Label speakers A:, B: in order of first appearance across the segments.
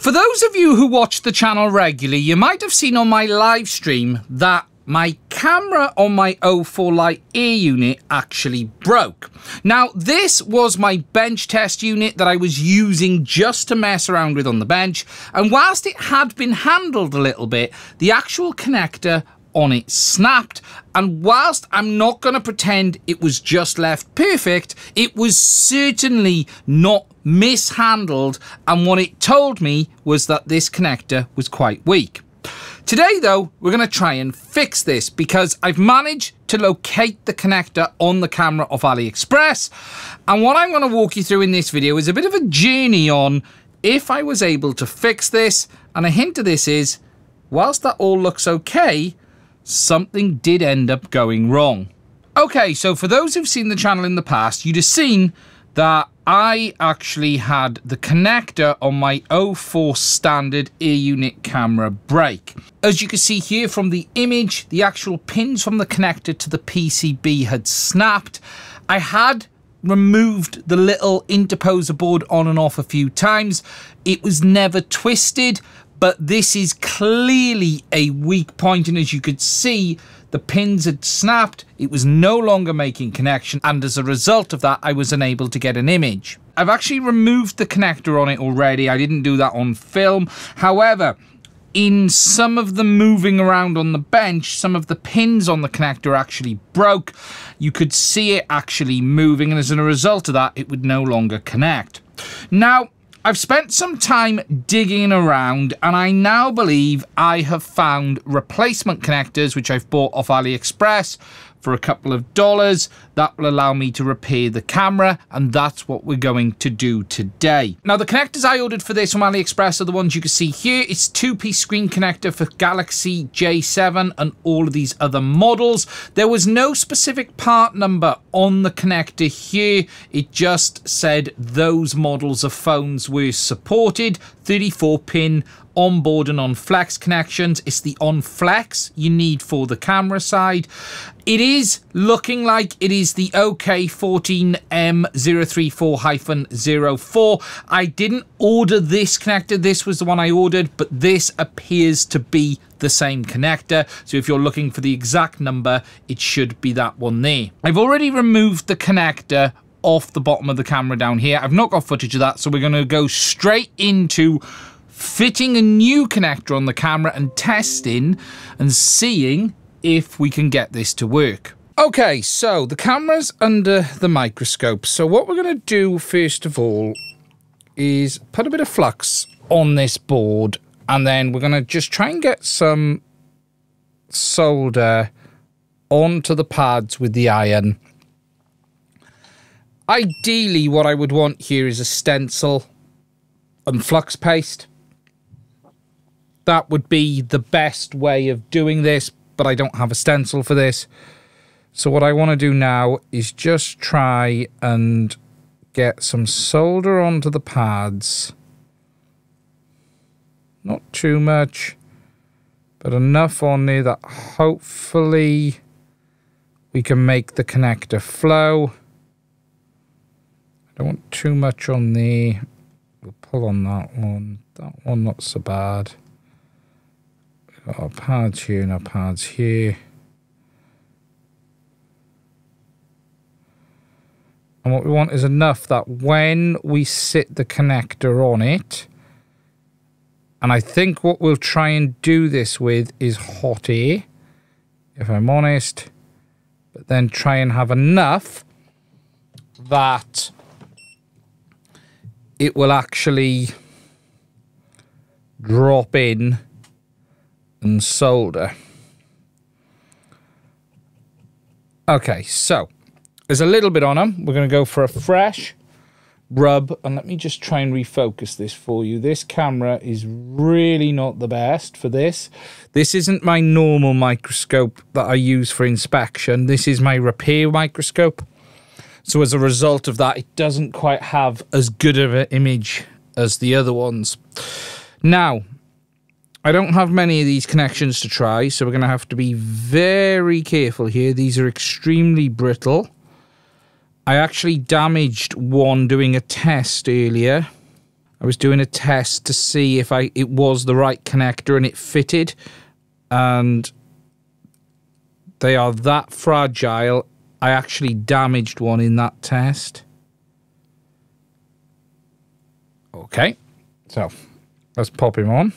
A: For those of you who watch the channel regularly, you might have seen on my live stream that my camera on my O4 Lite Air unit actually broke. Now, this was my bench test unit that I was using just to mess around with on the bench, and whilst it had been handled a little bit, the actual connector on it snapped. And whilst I'm not going to pretend it was just left perfect, it was certainly not mishandled. And what it told me was that this connector was quite weak. Today though, we're going to try and fix this because I've managed to locate the connector on the camera of AliExpress. And what I'm going to walk you through in this video is a bit of a journey on if I was able to fix this. And a hint of this is, whilst that all looks okay, something did end up going wrong. Okay, so for those who've seen the channel in the past, you'd have seen that I actually had the connector on my O4 standard Air unit camera break. As you can see here from the image, the actual pins from the connector to the PCB had snapped. I had removed the little interposer board on and off a few times. It was never twisted, but this is clearly a weak point and as you could see the pins had snapped it was no longer making connection and as a result of that I was unable to get an image. I've actually removed the connector on it already I didn't do that on film however in some of the moving around on the bench, some of the pins on the connector actually broke. You could see it actually moving, and as a result of that, it would no longer connect. Now, I've spent some time digging around and I now believe I have found replacement connectors which I've bought off AliExpress for a couple of dollars. That will allow me to repair the camera, and that's what we're going to do today. Now, the connectors I ordered for this from AliExpress are the ones you can see here. It's two-piece screen connector for Galaxy J7 and all of these other models. There was no specific part number on the connector here. It just said those models of phones were supported. 34-pin onboard and on flex connections. It's the on flex you need for the camera side. It is looking like it is the OK14M034-04. I didn't order this connector. This was the one I ordered, but this appears to be the same connector. So if you're looking for the exact number, it should be that one there. I've already removed the connector off the bottom of the camera down here. I've not got footage of that, so we're going to go straight into fitting a new connector on the camera and testing and seeing if we can get this to work. Okay, so the camera's under the microscope. So what we're going to do first of all is put a bit of flux on this board and then we're going to just try and get some solder onto the pads with the iron. Ideally, what I would want here is a stencil and flux paste that would be the best way of doing this, but I don't have a stencil for this. So what I want to do now is just try and get some solder onto the pads. Not too much, but enough on there that hopefully we can make the connector flow. I don't want too much on there. We'll pull on that one. That one not so bad got our pads here and our pads here. And what we want is enough that when we sit the connector on it, and I think what we'll try and do this with is hot air, if I'm honest, but then try and have enough that it will actually drop in and solder. Okay, so there's a little bit on them. We're going to go for a fresh rub. And let me just try and refocus this for you. This camera is really not the best for this. This isn't my normal microscope that I use for inspection. This is my repair microscope. So as a result of that, it doesn't quite have as good of an image as the other ones. Now, I don't have many of these connections to try, so we're going to have to be very careful here. These are extremely brittle. I actually damaged one doing a test earlier. I was doing a test to see if I it was the right connector and it fitted and they are that fragile. I actually damaged one in that test. Okay, so let's pop him on.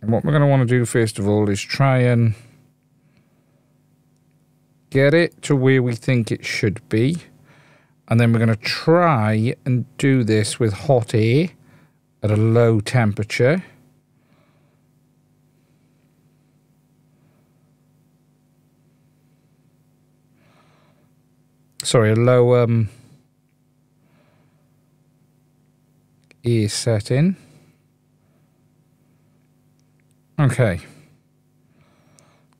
A: And what we're going to want to do first of all is try and get it to where we think it should be. And then we're going to try and do this with hot air at a low temperature. Sorry, a low um, air setting. Okay.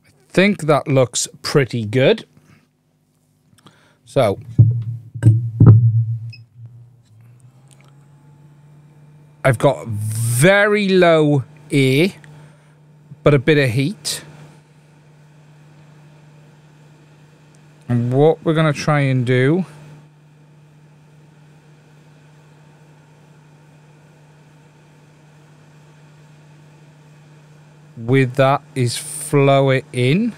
A: I think that looks pretty good. So, I've got very low air, but a bit of heat. And what we're going to try and do with that is flow it in.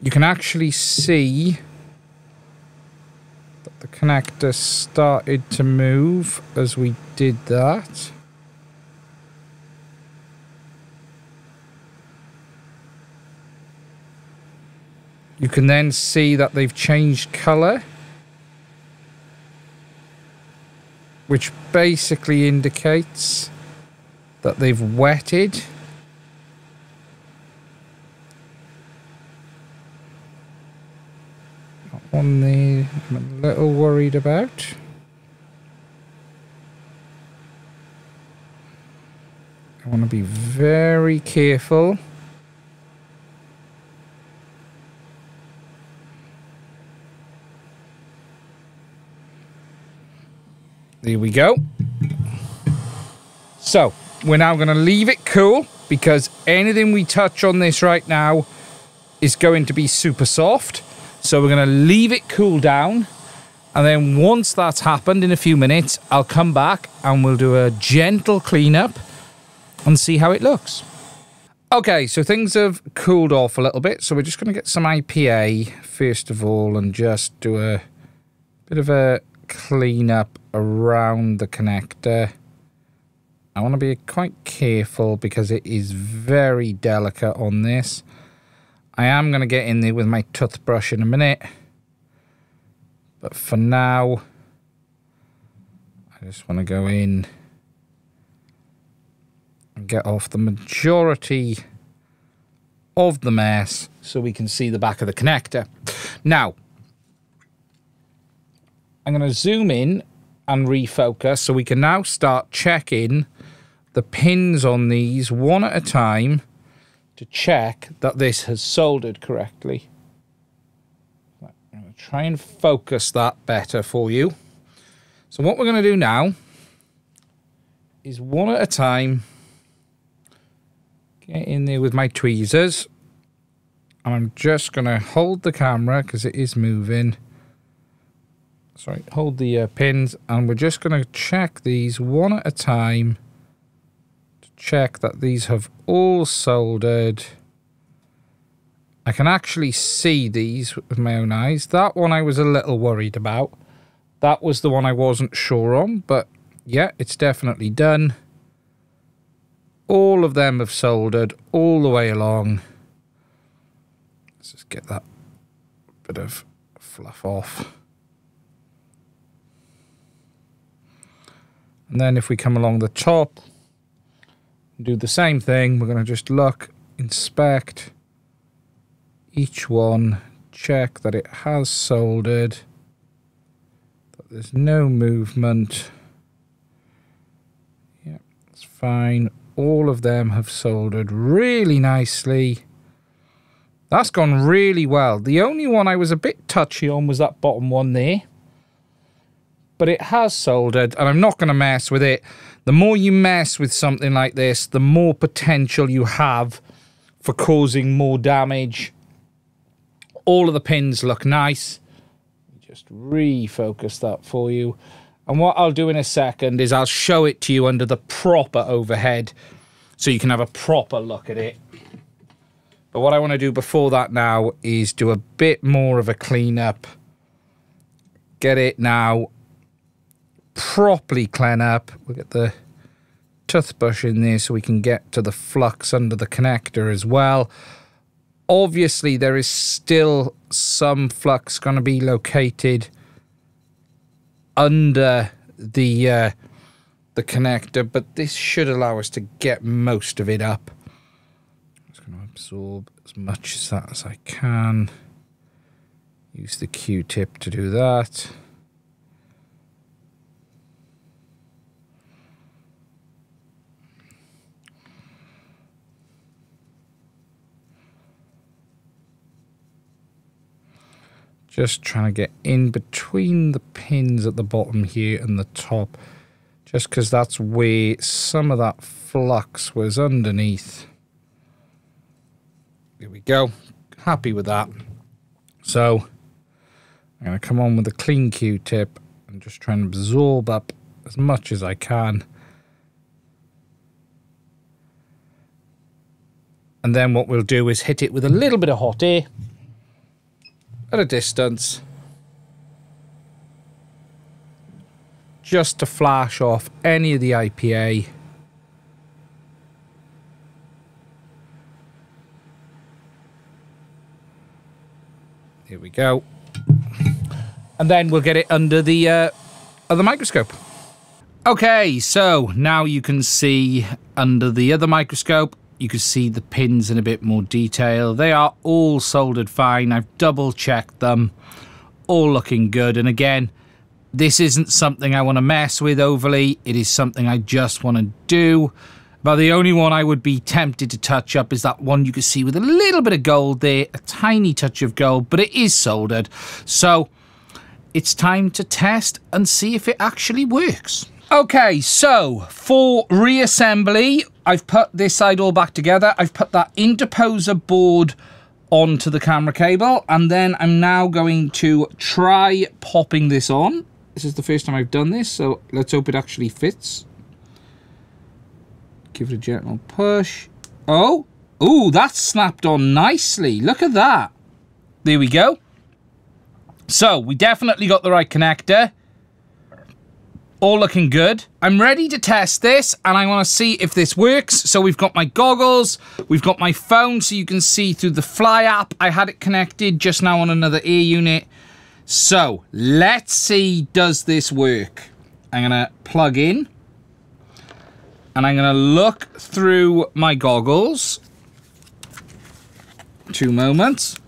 A: You can actually see the connector started to move as we did that. You can then see that they've changed colour. which basically indicates that they've wetted. One there I'm a little worried about. I want to be very careful. There we go. So, we're now going to leave it cool because anything we touch on this right now is going to be super soft. So we're going to leave it cool down. And then once that's happened in a few minutes, I'll come back and we'll do a gentle cleanup and see how it looks. Okay, so things have cooled off a little bit. So we're just going to get some IPA first of all and just do a bit of a clean up around the connector. I want to be quite careful because it is very delicate on this. I am going to get in there with my toothbrush in a minute. But for now, I just want to go in and get off the majority of the mess so we can see the back of the connector. Now, I'm going to zoom in and refocus so we can now start checking the pins on these one at a time to check that this has soldered correctly. I'm going to try and focus that better for you. So what we're going to do now is one at a time get in there with my tweezers and I'm just going to hold the camera because it is moving sorry, hold the uh, pins and we're just going to check these one at a time check that these have all soldered. I can actually see these with my own eyes. That one I was a little worried about. That was the one I wasn't sure on, but yeah, it's definitely done. All of them have soldered all the way along. Let's just get that bit of fluff off. And then if we come along the top, do the same thing. We're going to just look, inspect each one, check that it has soldered, that there's no movement. Yeah, it's fine. All of them have soldered really nicely. That's gone really well. The only one I was a bit touchy on was that bottom one there but it has soldered and I'm not going to mess with it. The more you mess with something like this, the more potential you have for causing more damage. All of the pins look nice. Just refocus that for you. And what I'll do in a second is I'll show it to you under the proper overhead so you can have a proper look at it. But what I want to do before that now is do a bit more of a cleanup. Get it now properly clean up. We'll get the toothbrush in there so we can get to the flux under the connector as well. Obviously, there is still some flux going to be located under the uh, the connector, but this should allow us to get most of it up. I'm just going to absorb as much as that as I can. Use the Q-tip to do that. Just trying to get in between the pins at the bottom here and the top. Just because that's where some of that flux was underneath. There we go. Happy with that. So, I'm going to come on with a clean Q-tip and just try and absorb up as much as I can. And then what we'll do is hit it with a little bit of hot air at a distance just to flash off any of the IPA. Here we go. And then we'll get it under the uh, other microscope. Okay, so now you can see under the other microscope you can see the pins in a bit more detail. They are all soldered fine. I've double checked them. All looking good. And again, this isn't something I want to mess with overly. It is something I just want to do. But the only one I would be tempted to touch up is that one you can see with a little bit of gold there, a tiny touch of gold, but it is soldered. So it's time to test and see if it actually works. Okay, so for reassembly, I've put this side all back together. I've put that interposer board onto the camera cable, and then I'm now going to try popping this on. This is the first time I've done this, so let's hope it actually fits. Give it a gentle push. Oh, ooh, that's snapped on nicely. Look at that. There we go. So, we definitely got the right connector all looking good. I'm ready to test this and I want to see if this works. So we've got my goggles, we've got my phone so you can see through the Fly app. I had it connected just now on another Air unit. So let's see, does this work? I'm going to plug in and I'm going to look through my goggles. Two moments.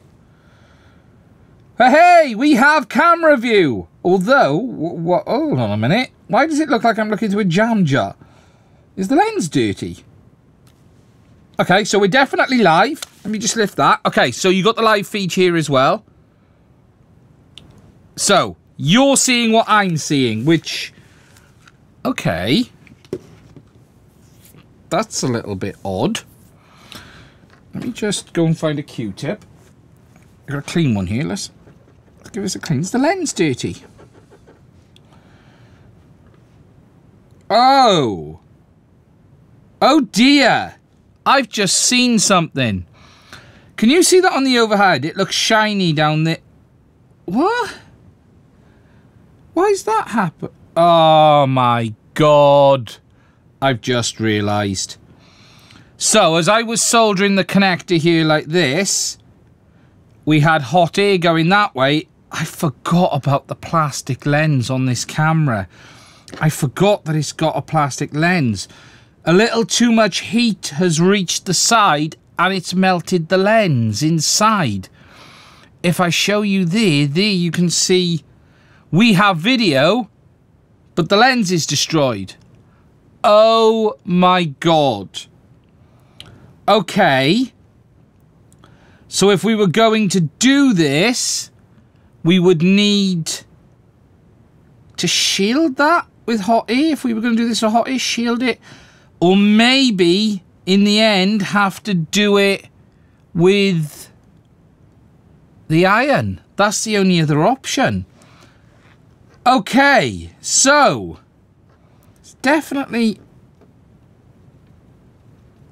A: Hey, we have camera view. Although, what? Hold on a minute. Why does it look like I'm looking through a jam jar? Is the lens dirty? Okay, so we're definitely live. Let me just lift that. Okay, so you got the live feed here as well. So, you're seeing what I'm seeing, which... Okay. That's a little bit odd. Let me just go and find a Q-tip. I've got a clean one here. Let's, let's give us a clean. Is the lens dirty? Oh. Oh dear. I've just seen something. Can you see that on the overhead? It looks shiny down there. What? Why is that happen? Oh my god. I've just realised. So, as I was soldering the connector here like this, we had hot air going that way. I forgot about the plastic lens on this camera. I forgot that it's got a plastic lens. A little too much heat has reached the side and it's melted the lens inside. If I show you there, there you can see we have video, but the lens is destroyed. Oh my god. Okay. So if we were going to do this, we would need to shield that with hot air. If we were going to do this with hot air, shield it. Or maybe, in the end, have to do it with the iron. That's the only other option. Okay, so it's definitely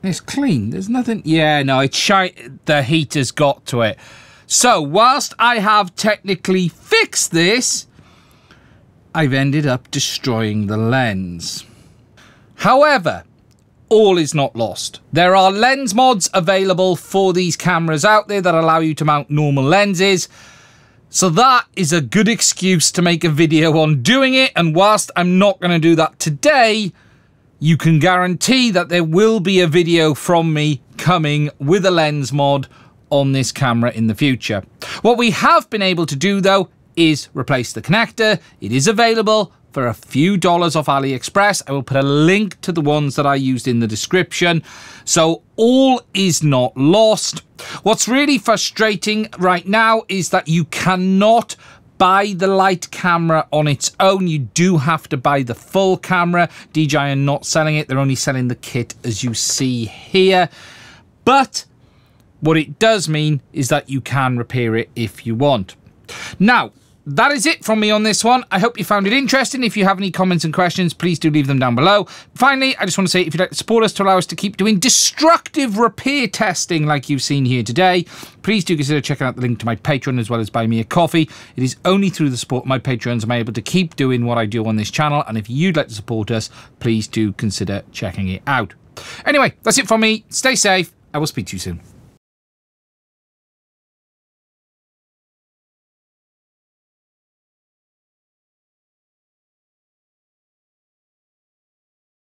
A: it's clean. There's nothing. Yeah, no, it's. The heat has got to it. So whilst I have technically fixed this, I've ended up destroying the lens. However, all is not lost. There are lens mods available for these cameras out there that allow you to mount normal lenses. So that is a good excuse to make a video on doing it. And whilst I'm not going to do that today, you can guarantee that there will be a video from me coming with a lens mod on this camera in the future. What we have been able to do though is replace the connector. It is available for a few dollars off AliExpress. I will put a link to the ones that I used in the description. So all is not lost. What's really frustrating right now is that you cannot buy the Lite camera on its own. You do have to buy the full camera. DJI are not selling it. They're only selling the kit as you see here. But what it does mean is that you can repair it if you want. Now, that is it from me on this one. I hope you found it interesting. If you have any comments and questions, please do leave them down below. Finally, I just want to say if you'd like to support us to allow us to keep doing destructive repair testing like you've seen here today, please do consider checking out the link to my Patreon as well as buy me a coffee. It is only through the support of my Patreons am I able to keep doing what I do on this channel. And if you'd like to support us, please do consider checking it out. Anyway, that's it from me. Stay safe. I will speak to you soon.